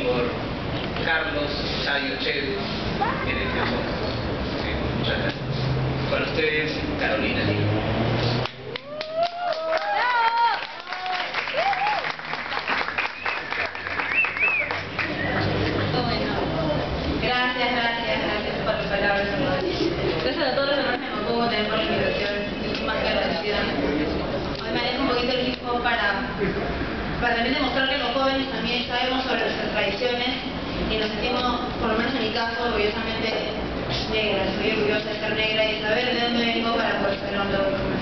por Carlos Sayo Chedu, en este caso. Sí, muchas gracias. Con ustedes, Carolina para, para también demostrar también sabemos sobre nuestras tradiciones y nos sentimos, por lo menos en mi caso, orgullosamente negra. Soy orgullosa de ser negra y saber de dónde vengo para poder saber dónde voy